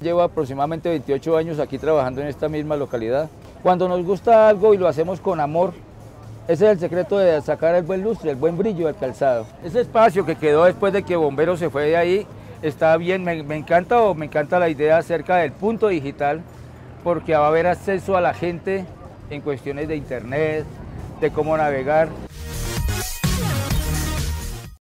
Llevo aproximadamente 28 años aquí trabajando en esta misma localidad. Cuando nos gusta algo y lo hacemos con amor, ese es el secreto de sacar el buen lustre, el buen brillo del calzado. Ese espacio que quedó después de que Bombero se fue de ahí, está bien, me, me encanta o me encanta la idea acerca del punto digital, porque va a haber acceso a la gente en cuestiones de internet, de cómo navegar.